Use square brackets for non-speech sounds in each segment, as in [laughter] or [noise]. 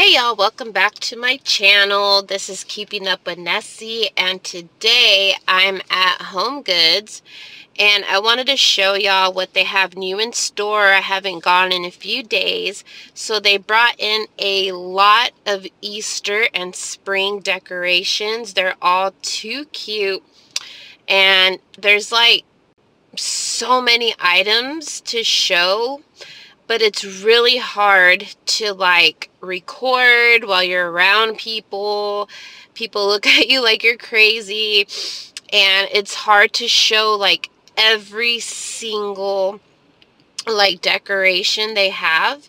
Hey y'all, welcome back to my channel. This is Keeping Up with Nessy and today I'm at Home Goods and I wanted to show y'all what they have new in store. I haven't gone in a few days. So they brought in a lot of Easter and spring decorations. They're all too cute and there's like so many items to show but it's really hard to like record while you're around people. People look [laughs] at you like you're crazy and it's hard to show like every single like decoration they have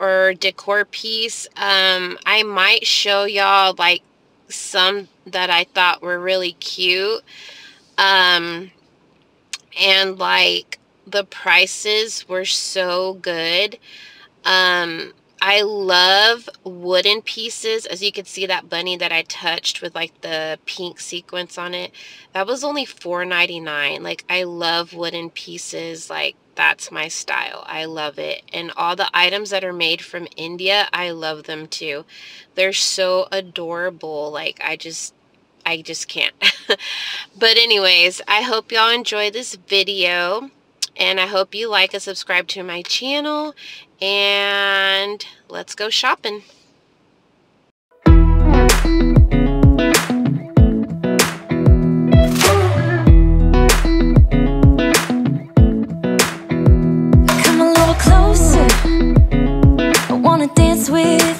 or decor piece. Um, I might show y'all like some that I thought were really cute. Um, and like the prices were so good. Um, I love wooden pieces. As you can see that bunny that I touched with like the pink sequence on it. That was only $4.99. Like I love wooden pieces. Like that's my style. I love it. And all the items that are made from India, I love them too. They're so adorable. Like I just I just can't. [laughs] but anyways, I hope y'all enjoy this video. And I hope you like and subscribe to my channel. And let's go shopping. It's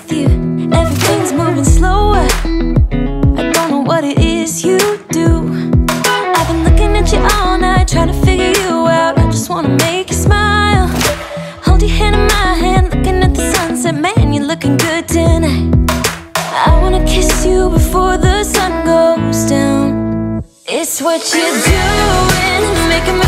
what you're doing, making me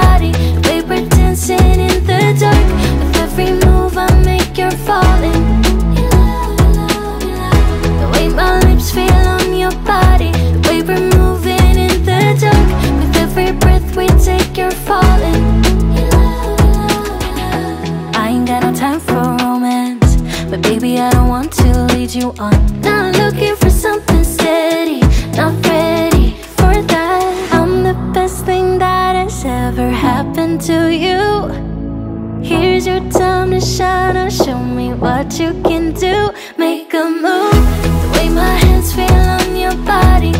you on. Not looking for something steady, not ready for that. I'm the best thing that has ever happened to you. Here's your time to shine, show me what you can do. Make a move, the way my hands feel on your body,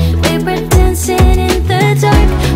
we're dancing in the dark.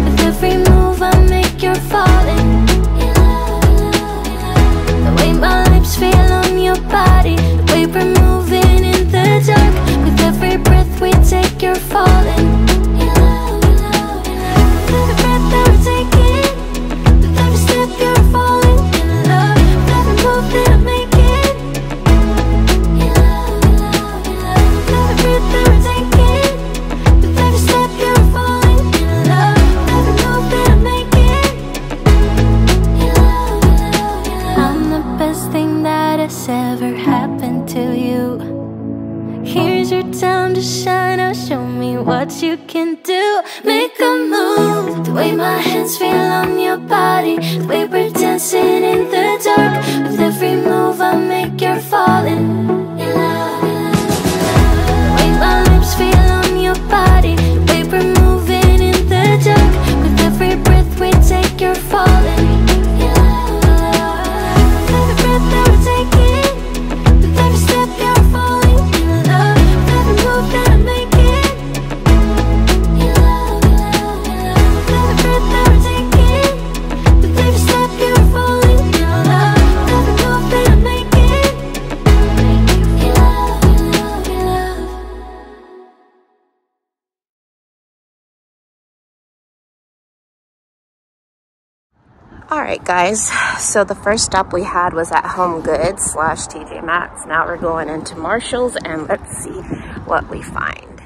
right, guys. So the first stop we had was at Home Goods slash TJ Maxx. Now we're going into Marshall's and let's see what we find.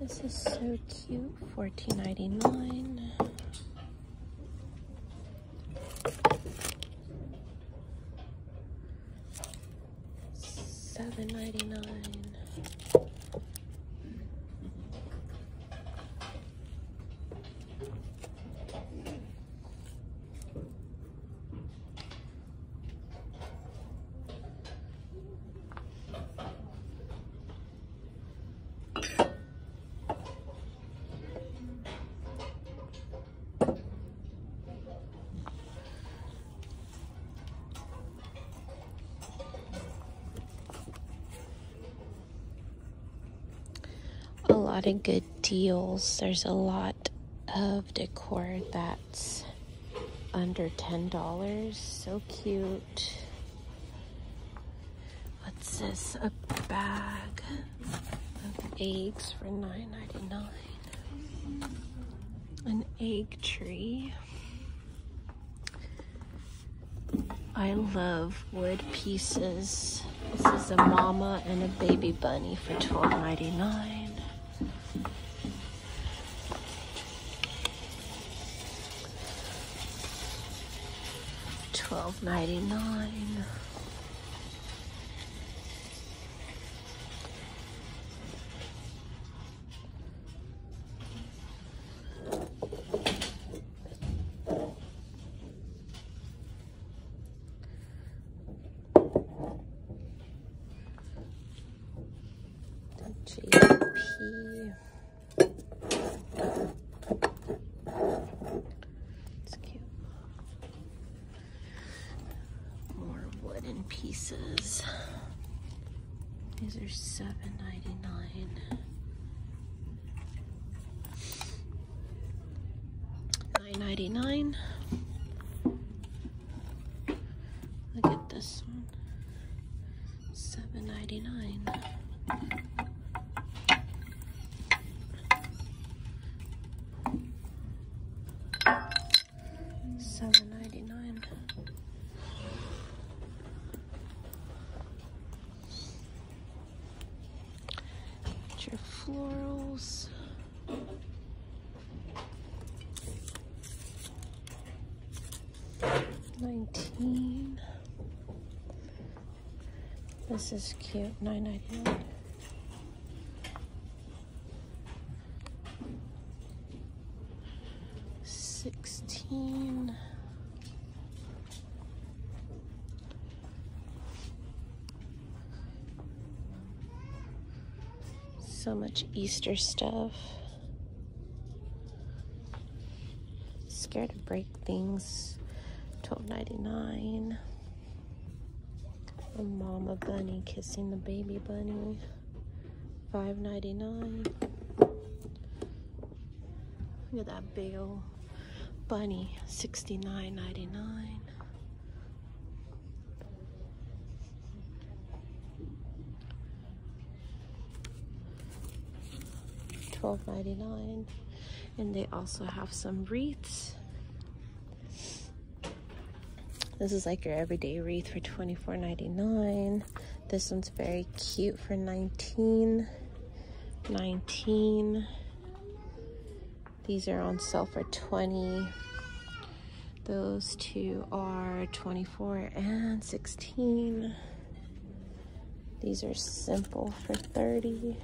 This is so cute, 14.99. lot of good deals. There's a lot of decor that's under $10. So cute. What's this? A bag of eggs for $9.99. An egg tree. I love wood pieces. This is a mama and a baby bunny for $12.99. Twelve ninety nine. JP. 99 Look at this one. 7.99. 19 This is cute, 9.99. Sixteen. So much Easter stuff. Scared to break things. Twelve ninety nine. A mama bunny kissing the baby bunny. Five ninety nine. Look at that big old bunny. Sixty nine ninety nine. Twelve ninety nine. And they also have some wreaths. This is like your everyday wreath for $24.99. This one's very cute for 19 19 These are on sale for 20 Those two are 24 and 16 These are simple for 30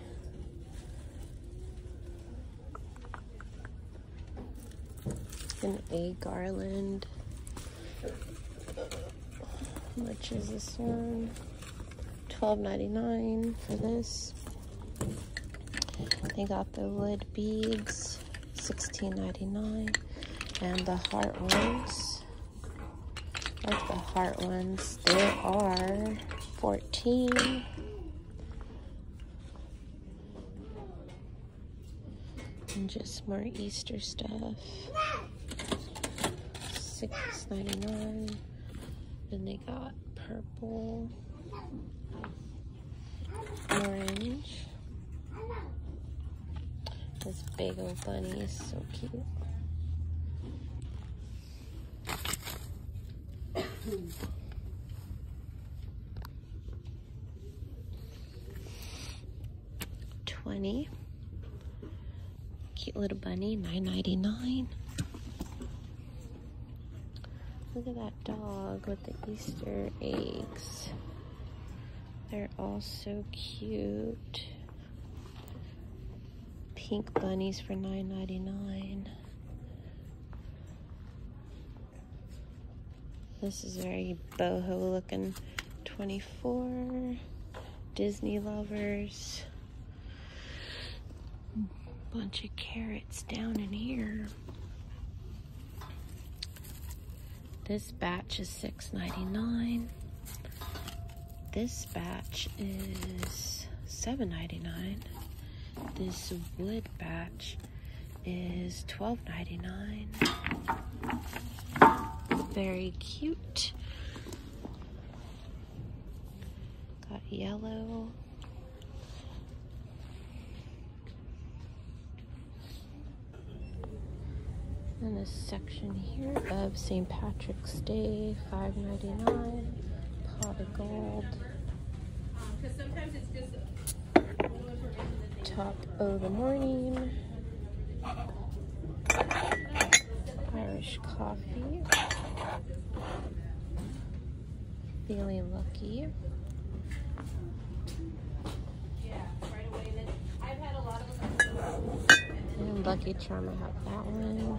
An A garland much is this one? $12.99 for this. They got the wood beads, $16.99. And the heart ones. Like the heart ones, there are 14 and just more Easter stuff. $6.99. Then they got purple, orange. This big old bunny is so cute. Twenty. Cute little bunny, nine ninety nine. Look at that dog with the Easter eggs. They're all so cute. Pink bunnies for $9.99. This is very boho looking. 24 Disney lovers. Bunch of carrots down in here. This batch is $6.99. This batch is $7.99. This wood batch is $12.99. Very cute. Got yellow. And a section here of St. Patrick's Day, five ninety nine, pot of gold. Top of the morning. Irish coffee. Feeling lucky. Lucky Charm, I have that one.